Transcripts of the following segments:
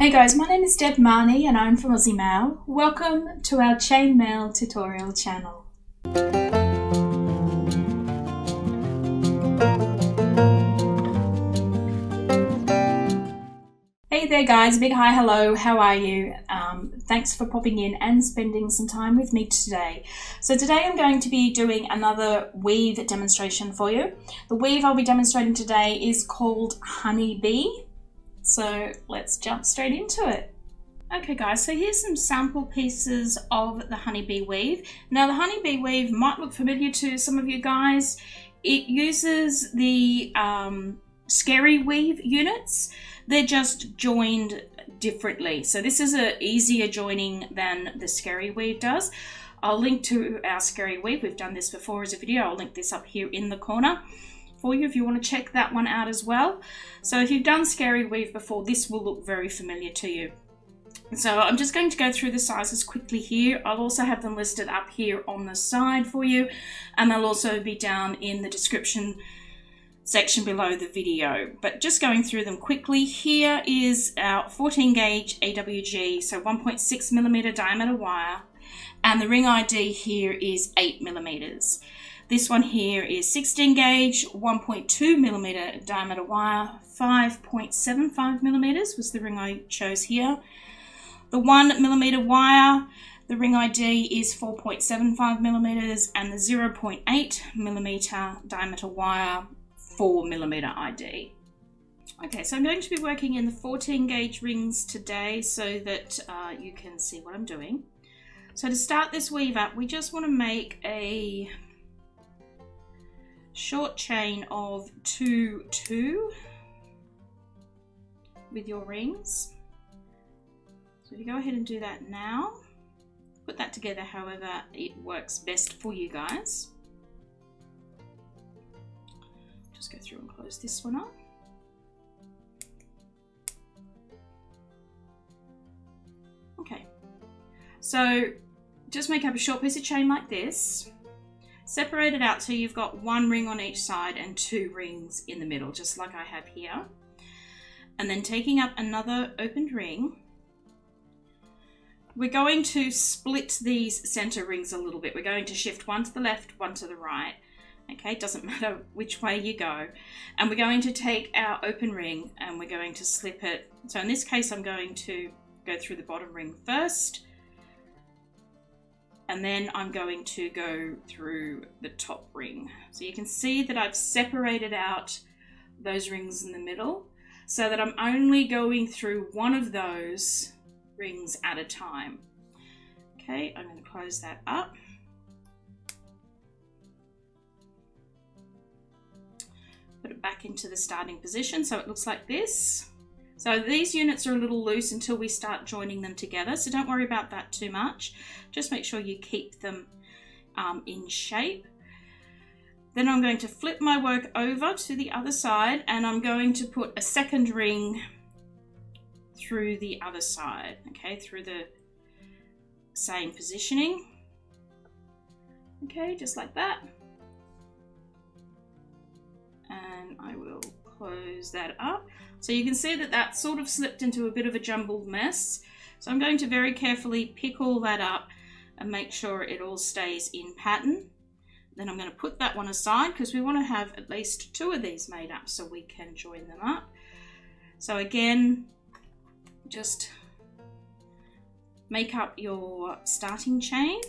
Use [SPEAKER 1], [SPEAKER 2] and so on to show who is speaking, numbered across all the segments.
[SPEAKER 1] Hey guys, my name is Deb Marnie and I'm from Aussie Maille. Welcome to our chainmail tutorial channel. Hey there guys, big hi, hello, how are you? Um, thanks for popping in and spending some time with me today. So today I'm going to be doing another weave demonstration for you. The weave I'll be demonstrating today is called Honey Bee. So let's jump straight into it. Okay guys, so here's some sample pieces of the honeybee weave. Now the honeybee weave might look familiar to some of you guys. It uses the um, scary weave units. They're just joined differently. So this is a easier joining than the scary weave does. I'll link to our scary weave. We've done this before as a video. I'll link this up here in the corner for you if you want to check that one out as well. So if you've done scary weave before, this will look very familiar to you. So I'm just going to go through the sizes quickly here. I'll also have them listed up here on the side for you, and they'll also be down in the description section below the video. But just going through them quickly, here is our 14 gauge AWG, so 1.6 millimeter diameter wire, and the ring ID here is 8 millimeters. This one here is 16 gauge, 1.2 millimeter diameter wire, 5.75 millimeters was the ring I chose here. The one millimeter wire, the ring ID is 4.75 millimeters, and the 0.8 millimeter diameter wire, 4 millimeter ID. Okay, so I'm going to be working in the 14 gauge rings today so that uh, you can see what I'm doing. So to start this weave up, we just want to make a short chain of two, two with your rings. So if you go ahead and do that now, put that together however it works best for you guys. Just go through and close this one up. Okay, so just make up a short piece of chain like this. Separate it out so you've got one ring on each side and two rings in the middle, just like I have here. And then taking up another opened ring, we're going to split these center rings a little bit. We're going to shift one to the left, one to the right. Okay, it doesn't matter which way you go. And we're going to take our open ring and we're going to slip it. So in this case, I'm going to go through the bottom ring first. And then I'm going to go through the top ring. So you can see that I've separated out those rings in the middle so that I'm only going through one of those rings at a time. Okay, I'm going to close that up. Put it back into the starting position so it looks like this. So these units are a little loose until we start joining them together, so don't worry about that too much. Just make sure you keep them um, in shape. Then I'm going to flip my work over to the other side and I'm going to put a second ring through the other side, okay, through the same positioning. Okay, just like that. And I will close that up. So you can see that that sort of slipped into a bit of a jumbled mess. So I'm going to very carefully pick all that up and make sure it all stays in pattern. Then I'm going to put that one aside because we want to have at least two of these made up so we can join them up. So again, just make up your starting chain.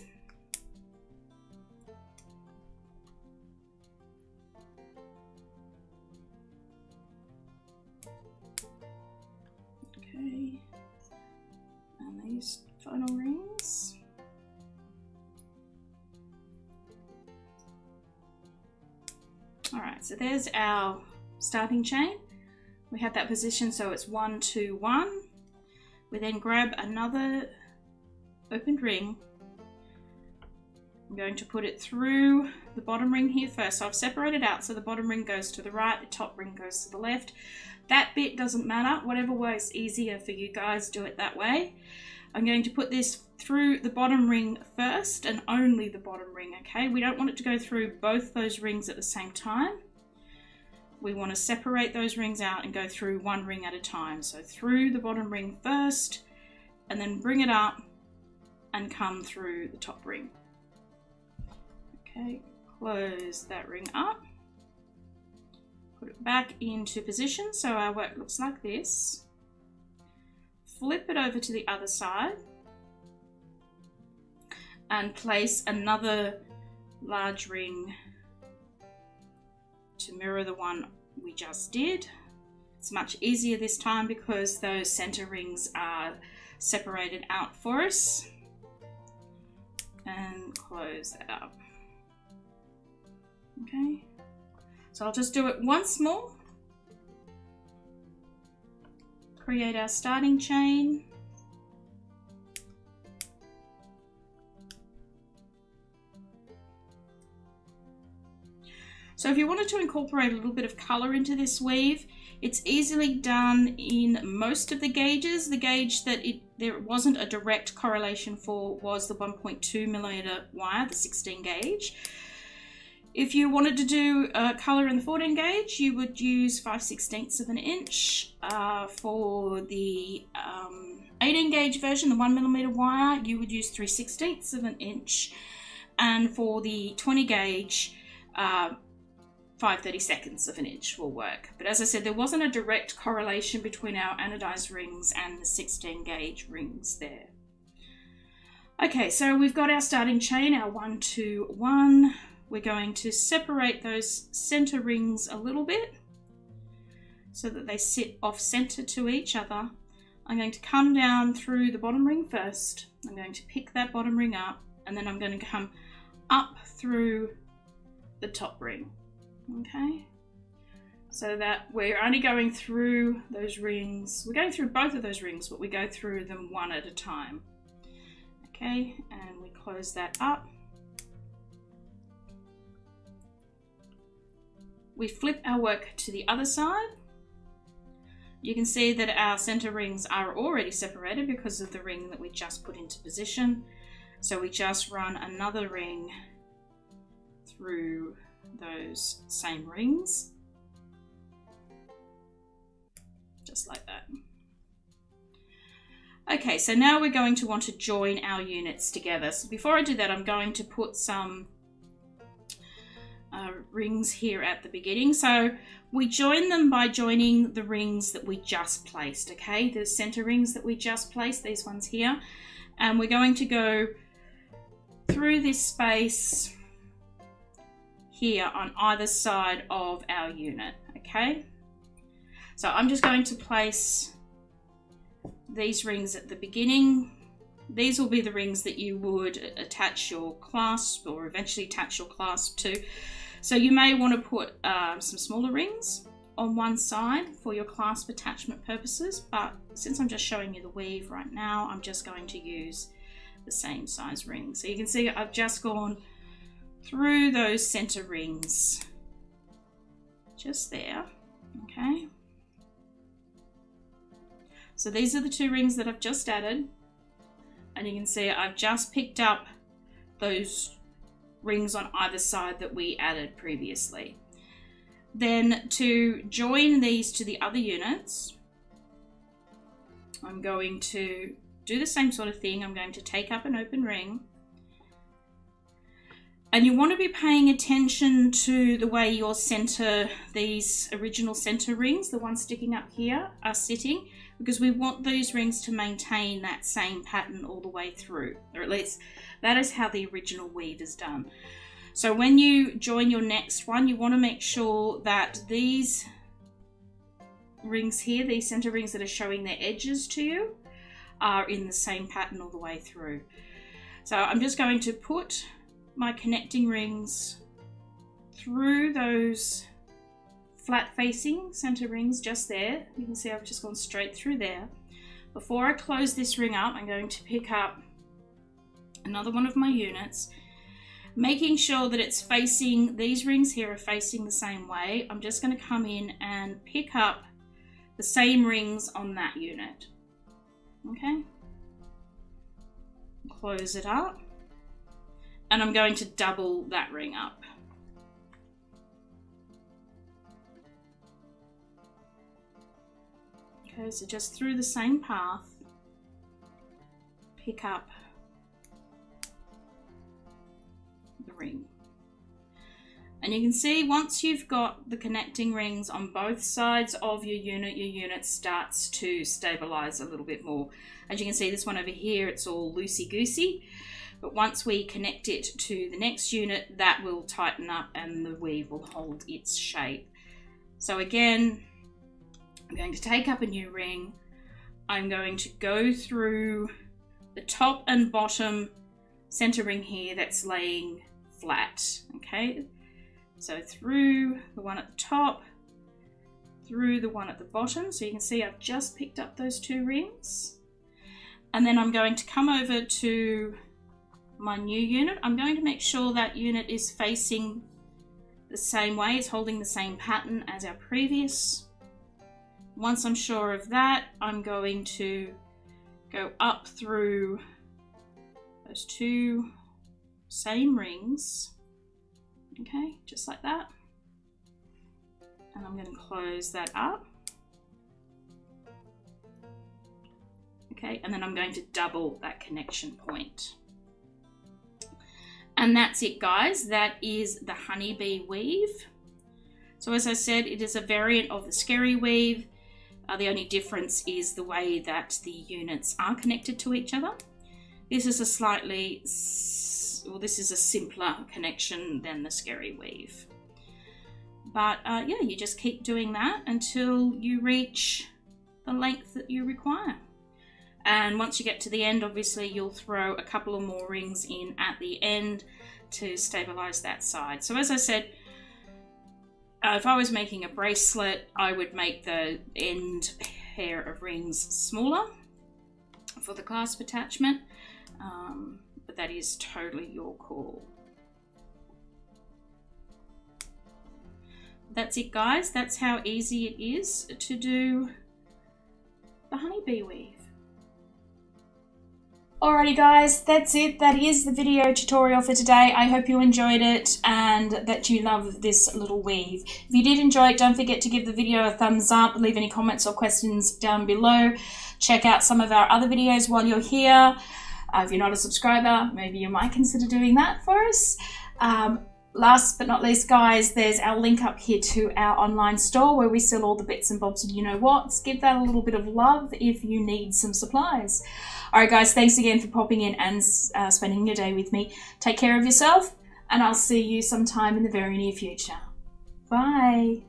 [SPEAKER 1] There's our starting chain. We have that position so it's one, two, one. We then grab another opened ring. I'm going to put it through the bottom ring here first. So I've separated out so the bottom ring goes to the right, the top ring goes to the left. That bit doesn't matter. Whatever works easier for you guys, do it that way. I'm going to put this through the bottom ring first and only the bottom ring, okay? We don't want it to go through both those rings at the same time. We want to separate those rings out and go through one ring at a time. So through the bottom ring first, and then bring it up and come through the top ring. Okay, close that ring up. Put it back into position so our work looks like this. Flip it over to the other side and place another large ring to mirror the one we just did. It's much easier this time because those center rings are separated out for us. And close that up. Okay, so I'll just do it once more. Create our starting chain. So if you wanted to incorporate a little bit of color into this weave, it's easily done in most of the gauges. The gauge that it there wasn't a direct correlation for was the 1.2 millimeter wire, the 16 gauge. If you wanted to do a colour in the 14 gauge, you would use 5 16ths of an inch. Uh, for the um, 18 gauge version, the 1 millimeter wire, you would use 3 16ths of an inch. And for the 20 gauge, uh, 5 seconds of an inch will work. But as I said, there wasn't a direct correlation between our anodized rings and the 16 gauge rings there. Okay, so we've got our starting chain, our 1, 2, 1. We're going to separate those center rings a little bit so that they sit off center to each other. I'm going to come down through the bottom ring first. I'm going to pick that bottom ring up and then I'm going to come up through the top ring okay? So that we're only going through those rings, we're going through both of those rings, but we go through them one at a time. Okay, and we close that up. We flip our work to the other side. You can see that our center rings are already separated because of the ring that we just put into position. So we just run another ring through those same rings. Just like that. Okay, so now we're going to want to join our units together. So before I do that, I'm going to put some uh, rings here at the beginning. So we join them by joining the rings that we just placed, okay? The center rings that we just placed, these ones here. And we're going to go through this space here on either side of our unit, okay? So I'm just going to place these rings at the beginning. These will be the rings that you would attach your clasp or eventually attach your clasp to. So you may want to put um, some smaller rings on one side for your clasp attachment purposes, but since I'm just showing you the weave right now, I'm just going to use the same size ring. So you can see I've just gone through those center rings. Just there, okay? So these are the two rings that I've just added. And you can see I've just picked up those rings on either side that we added previously. Then to join these to the other units, I'm going to do the same sort of thing. I'm going to take up an open ring and you want to be paying attention to the way your center, these original center rings, the ones sticking up here, are sitting because we want these rings to maintain that same pattern all the way through, or at least that is how the original weave is done. So when you join your next one, you want to make sure that these rings here, these center rings that are showing their edges to you, are in the same pattern all the way through. So I'm just going to put my connecting rings through those flat facing center rings just there. You can see I've just gone straight through there. Before I close this ring up, I'm going to pick up another one of my units, making sure that it's facing, these rings here are facing the same way. I'm just going to come in and pick up the same rings on that unit. Okay? Close it up and I'm going to double that ring up. Okay, so just through the same path, pick up the ring. And you can see once you've got the connecting rings on both sides of your unit, your unit starts to stabilize a little bit more. As you can see, this one over here, it's all loosey-goosey. But once we connect it to the next unit, that will tighten up and the weave will hold its shape. So again, I'm going to take up a new ring. I'm going to go through the top and bottom center ring here that's laying flat, okay? So through the one at the top, through the one at the bottom. So you can see I've just picked up those two rings. And then I'm going to come over to my new unit. I'm going to make sure that unit is facing the same way, it's holding the same pattern as our previous. Once I'm sure of that, I'm going to go up through those two same rings okay just like that and I'm going to close that up okay and then I'm going to double that connection point and that's it guys that is the honeybee weave so as I said it is a variant of the scary weave uh, the only difference is the way that the units are connected to each other this is a slightly well, this is a simpler connection than the scary weave. But uh, yeah, you just keep doing that until you reach the length that you require. And once you get to the end, obviously you'll throw a couple of more rings in at the end to stabilize that side. So as I said, uh, if I was making a bracelet, I would make the end pair of rings smaller for the clasp attachment. Um, but that is totally your call. That's it guys, that's how easy it is to do the honeybee weave. Alrighty guys, that's it. That is the video tutorial for today. I hope you enjoyed it and that you love this little weave. If you did enjoy it, don't forget to give the video a thumbs up, leave any comments or questions down below. Check out some of our other videos while you're here. Uh, if you're not a subscriber, maybe you might consider doing that for us. Um, last but not least, guys, there's our link up here to our online store where we sell all the bits and bobs and you know what. Give that a little bit of love if you need some supplies. All right, guys, thanks again for popping in and uh, spending your day with me. Take care of yourself, and I'll see you sometime in the very near future. Bye.